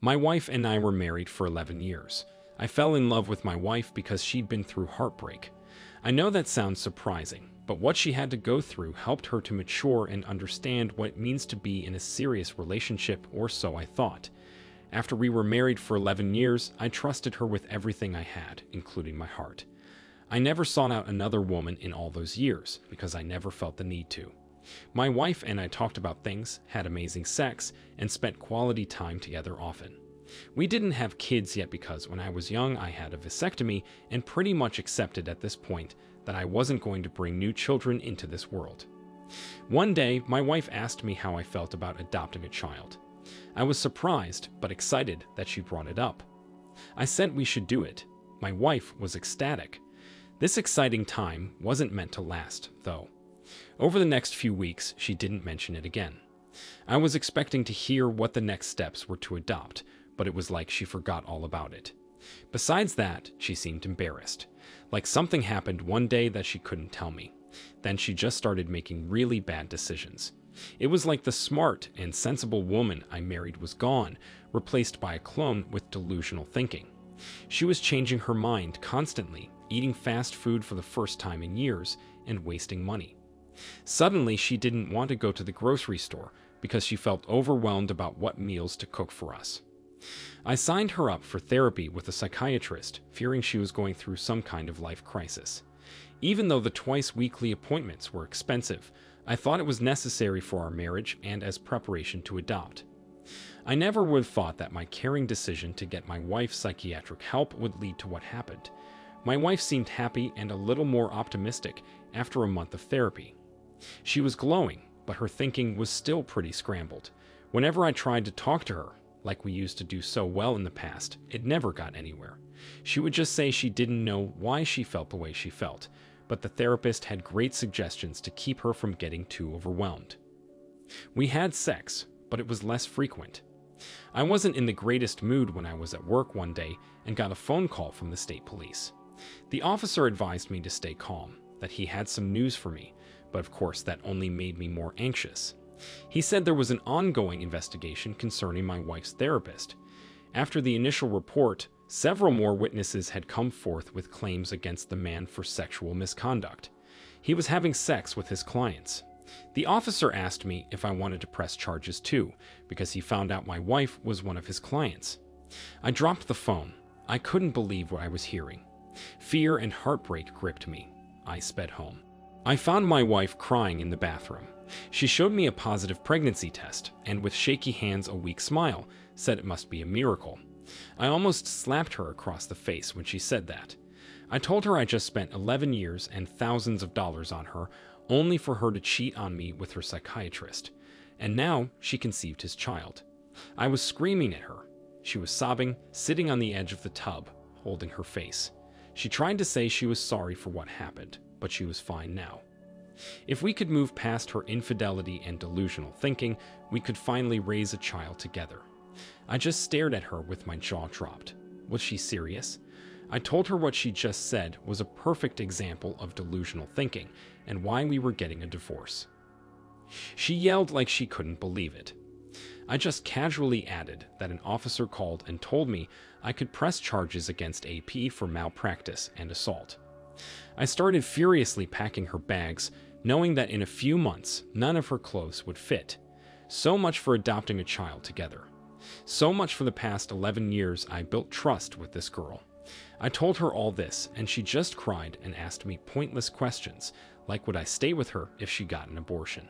My wife and I were married for 11 years. I fell in love with my wife because she'd been through heartbreak. I know that sounds surprising, but what she had to go through helped her to mature and understand what it means to be in a serious relationship, or so I thought. After we were married for 11 years, I trusted her with everything I had, including my heart. I never sought out another woman in all those years because I never felt the need to. My wife and I talked about things, had amazing sex, and spent quality time together often. We didn't have kids yet because when I was young, I had a vasectomy and pretty much accepted at this point that I wasn't going to bring new children into this world. One day, my wife asked me how I felt about adopting a child. I was surprised, but excited that she brought it up. I said we should do it. My wife was ecstatic. This exciting time wasn't meant to last, though. Over the next few weeks, she didn't mention it again. I was expecting to hear what the next steps were to adopt, but it was like she forgot all about it. Besides that, she seemed embarrassed, like something happened one day that she couldn't tell me. Then she just started making really bad decisions. It was like the smart and sensible woman I married was gone, replaced by a clone with delusional thinking. She was changing her mind constantly, eating fast food for the first time in years, and wasting money. Suddenly, she didn't want to go to the grocery store because she felt overwhelmed about what meals to cook for us. I signed her up for therapy with a psychiatrist, fearing she was going through some kind of life crisis. Even though the twice weekly appointments were expensive, I thought it was necessary for our marriage and as preparation to adopt. I never would have thought that my caring decision to get my wife psychiatric help would lead to what happened. My wife seemed happy and a little more optimistic after a month of therapy. She was glowing, but her thinking was still pretty scrambled. Whenever I tried to talk to her, like we used to do so well in the past, it never got anywhere. She would just say she didn't know why she felt the way she felt, but the therapist had great suggestions to keep her from getting too overwhelmed. We had sex, but it was less frequent. I wasn't in the greatest mood when I was at work one day and got a phone call from the state police. The officer advised me to stay calm, that he had some news for me, but of course that only made me more anxious. He said there was an ongoing investigation concerning my wife's therapist. After the initial report, several more witnesses had come forth with claims against the man for sexual misconduct. He was having sex with his clients. The officer asked me if I wanted to press charges too, because he found out my wife was one of his clients. I dropped the phone. I couldn't believe what I was hearing. Fear and heartbreak gripped me. I sped home. I found my wife crying in the bathroom. She showed me a positive pregnancy test, and with shaky hands, a weak smile, said it must be a miracle. I almost slapped her across the face when she said that. I told her I just spent 11 years and thousands of dollars on her, only for her to cheat on me with her psychiatrist. And now she conceived his child. I was screaming at her. She was sobbing, sitting on the edge of the tub, holding her face. She tried to say she was sorry for what happened, but she was fine now. If we could move past her infidelity and delusional thinking, we could finally raise a child together. I just stared at her with my jaw dropped. Was she serious? I told her what she just said was a perfect example of delusional thinking and why we were getting a divorce. She yelled like she couldn't believe it. I just casually added that an officer called and told me I could press charges against AP for malpractice and assault. I started furiously packing her bags knowing that in a few months none of her clothes would fit. So much for adopting a child together. So much for the past 11 years I built trust with this girl. I told her all this, and she just cried and asked me pointless questions, like would I stay with her if she got an abortion.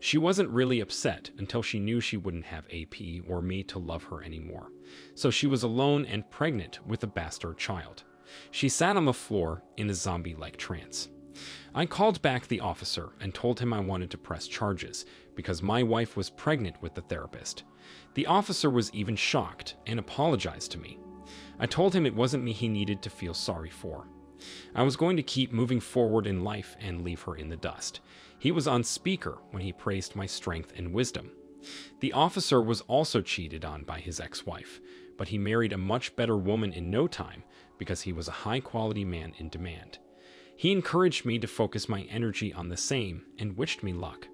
She wasn't really upset until she knew she wouldn't have AP or me to love her anymore. So she was alone and pregnant with a bastard child. She sat on the floor in a zombie like trance. I called back the officer and told him I wanted to press charges because my wife was pregnant with the therapist. The officer was even shocked and apologized to me. I told him it wasn't me he needed to feel sorry for. I was going to keep moving forward in life and leave her in the dust. He was on speaker when he praised my strength and wisdom. The officer was also cheated on by his ex wife, but he married a much better woman in no time because he was a high quality man in demand. He encouraged me to focus my energy on the same and wished me luck.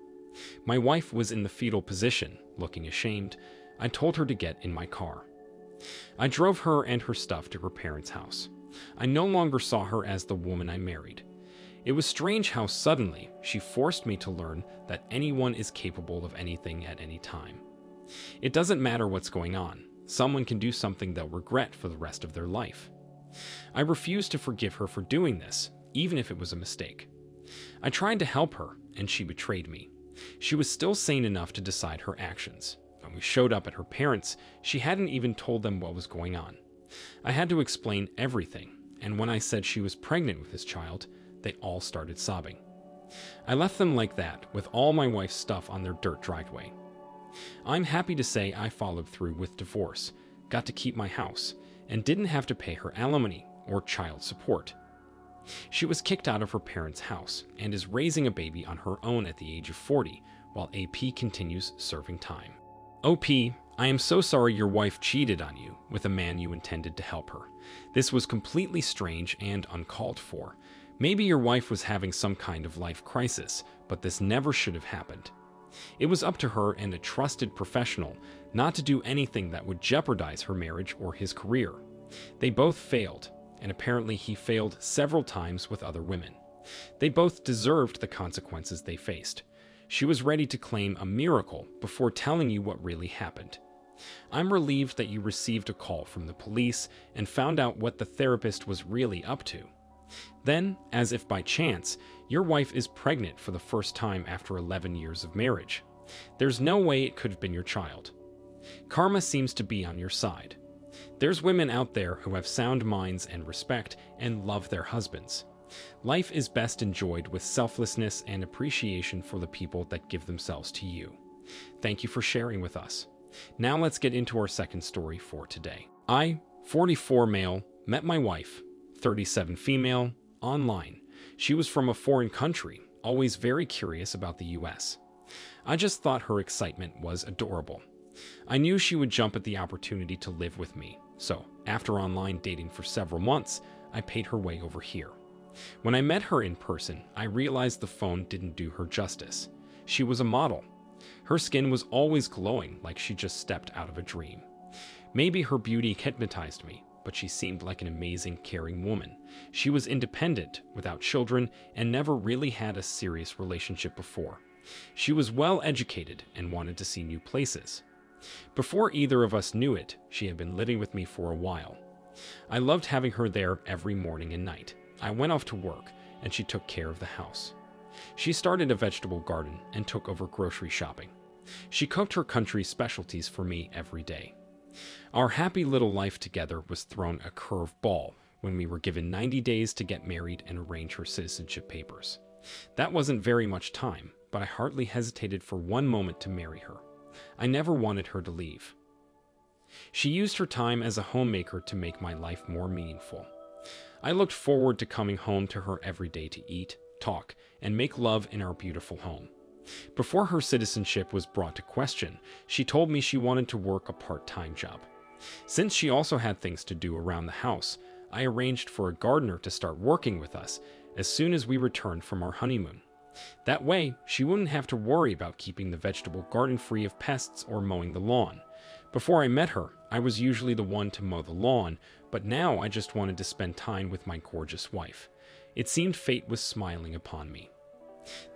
My wife was in the fetal position, looking ashamed. I told her to get in my car. I drove her and her stuff to her parents' house. I no longer saw her as the woman I married. It was strange how suddenly she forced me to learn that anyone is capable of anything at any time. It doesn't matter what's going on, someone can do something they'll regret for the rest of their life. I refused to forgive her for doing this, even if it was a mistake. I tried to help her, and she betrayed me. She was still sane enough to decide her actions. When we showed up at her parents', she hadn't even told them what was going on. I had to explain everything, and when I said she was pregnant with this child, they all started sobbing. I left them like that, with all my wife's stuff on their dirt driveway. I'm happy to say I followed through with divorce, got to keep my house, and didn't have to pay her alimony or child support. She was kicked out of her parents' house and is raising a baby on her own at the age of 40 while AP continues serving time. OP, I am so sorry your wife cheated on you with a man you intended to help her. This was completely strange and uncalled for. Maybe your wife was having some kind of life crisis, but this never should have happened. It was up to her and a trusted professional not to do anything that would jeopardize her marriage or his career. They both failed, and apparently he failed several times with other women. They both deserved the consequences they faced. She was ready to claim a miracle before telling you what really happened. I'm relieved that you received a call from the police and found out what the therapist was really up to. Then, as if by chance, your wife is pregnant for the first time after 11 years of marriage. There's no way it could have been your child. Karma seems to be on your side. There's women out there who have sound minds and respect and love their husbands. Life is best enjoyed with selflessness and appreciation for the people that give themselves to you. Thank you for sharing with us. Now let's get into our second story for today. I, 44 male, met my wife, 37 female, online. She was from a foreign country, always very curious about the US. I just thought her excitement was adorable. I knew she would jump at the opportunity to live with me, so after online dating for several months, I paid her way over here. When I met her in person, I realized the phone didn't do her justice. She was a model. Her skin was always glowing like she just stepped out of a dream. Maybe her beauty hypnotized me, but she seemed like an amazing, caring woman. She was independent, without children, and never really had a serious relationship before. She was well educated and wanted to see new places. Before either of us knew it, she had been living with me for a while. I loved having her there every morning and night. I went off to work, and she took care of the house. She started a vegetable garden and took over grocery shopping. She cooked her country's specialties for me every day. Our happy little life together was thrown a curve ball when we were given 90 days to get married and arrange her citizenship papers. That wasn't very much time, but I hardly hesitated for one moment to marry her. I never wanted her to leave. She used her time as a homemaker to make my life more meaningful. I looked forward to coming home to her every day to eat, talk, and make love in our beautiful home. Before her citizenship was brought to question, she told me she wanted to work a part time job. Since she also had things to do around the house, I arranged for a gardener to start working with us as soon as we returned from our honeymoon. That way, she wouldn't have to worry about keeping the vegetable garden free of pests or mowing the lawn. Before I met her, I was usually the one to mow the lawn, but now I just wanted to spend time with my gorgeous wife. It seemed fate was smiling upon me.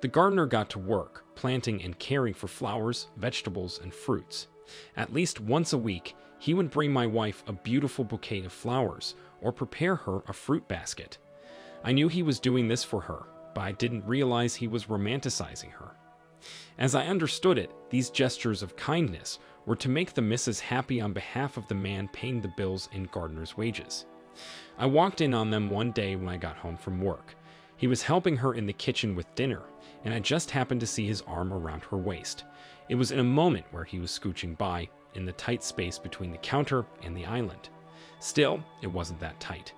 The gardener got to work, planting and caring for flowers, vegetables, and fruits. At least once a week, he would bring my wife a beautiful bouquet of flowers or prepare her a fruit basket. I knew he was doing this for her, but I didn't realize he was romanticizing her. As I understood it, these gestures of kindness were to make the missus happy on behalf of the man paying the bills and gardener's wages. I walked in on them one day when I got home from work. He was helping her in the kitchen with dinner, and I just happened to see his arm around her waist. It was in a moment where he was scooching by, in the tight space between the counter and the island. Still, it wasn't that tight.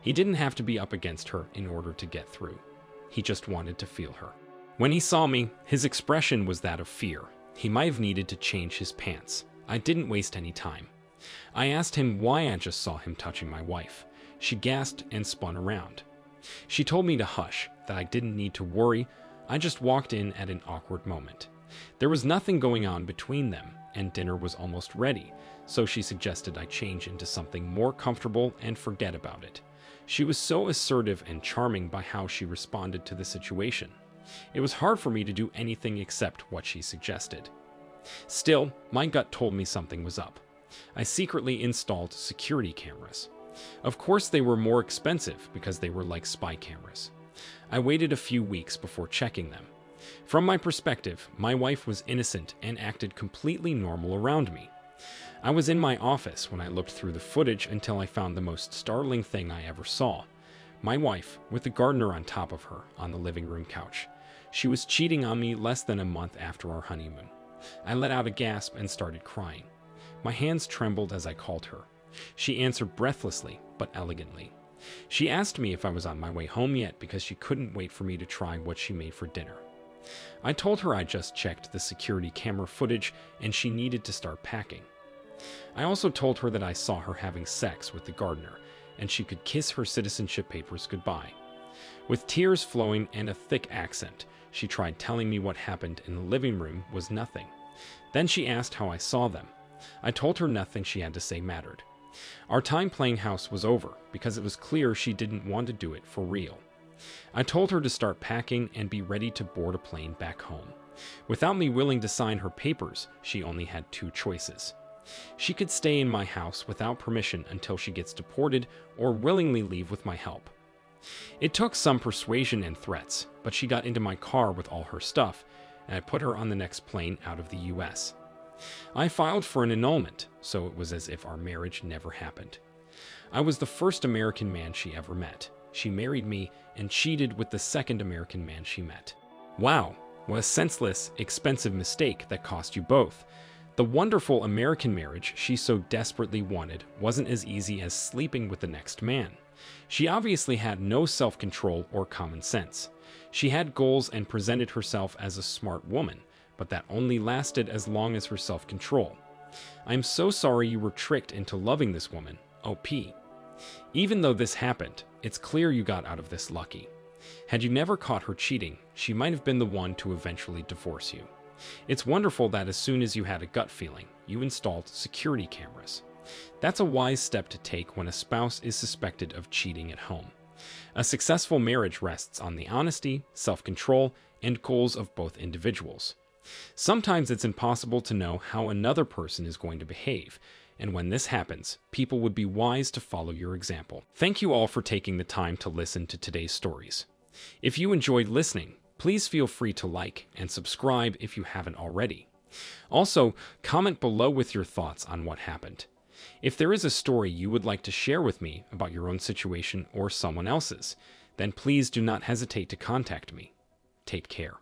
He didn't have to be up against her in order to get through. He just wanted to feel her. When he saw me, his expression was that of fear. He might have needed to change his pants. I didn't waste any time. I asked him why I just saw him touching my wife. She gasped and spun around. She told me to hush, that I didn't need to worry. I just walked in at an awkward moment. There was nothing going on between them, and dinner was almost ready, so she suggested I change into something more comfortable and forget about it. She was so assertive and charming by how she responded to the situation. It was hard for me to do anything except what she suggested. Still, my gut told me something was up. I secretly installed security cameras. Of course, they were more expensive because they were like spy cameras. I waited a few weeks before checking them. From my perspective, my wife was innocent and acted completely normal around me. I was in my office when I looked through the footage until I found the most startling thing I ever saw. My wife, with the gardener on top of her, on the living room couch. She was cheating on me less than a month after our honeymoon. I let out a gasp and started crying. My hands trembled as I called her. She answered breathlessly, but elegantly. She asked me if I was on my way home yet because she couldn't wait for me to try what she made for dinner. I told her I just checked the security camera footage and she needed to start packing. I also told her that I saw her having sex with the gardener and she could kiss her citizenship papers goodbye. With tears flowing and a thick accent, she tried telling me what happened in the living room was nothing. Then she asked how I saw them. I told her nothing she had to say mattered. Our time playing house was over because it was clear she didn't want to do it for real. I told her to start packing and be ready to board a plane back home. Without me willing to sign her papers, she only had two choices. She could stay in my house without permission until she gets deported or willingly leave with my help. It took some persuasion and threats, but she got into my car with all her stuff, and I put her on the next plane out of the US. I filed for an annulment, so it was as if our marriage never happened. I was the first American man she ever met. She married me and cheated with the second American man she met. Wow, what a senseless, expensive mistake that cost you both. The wonderful American marriage she so desperately wanted wasn't as easy as sleeping with the next man. She obviously had no self control or common sense. She had goals and presented herself as a smart woman, but that only lasted as long as her self control. I'm so sorry you were tricked into loving this woman, OP. Even though this happened, it's clear you got out of this lucky. Had you never caught her cheating, she might have been the one to eventually divorce you. It's wonderful that as soon as you had a gut feeling, you installed security cameras. That's a wise step to take when a spouse is suspected of cheating at home. A successful marriage rests on the honesty, self control, and goals of both individuals. Sometimes it's impossible to know how another person is going to behave, and when this happens, people would be wise to follow your example. Thank you all for taking the time to listen to today's stories. If you enjoyed listening, please feel free to like and subscribe if you haven't already. Also, comment below with your thoughts on what happened. If there is a story you would like to share with me about your own situation or someone else's, then please do not hesitate to contact me. Take care.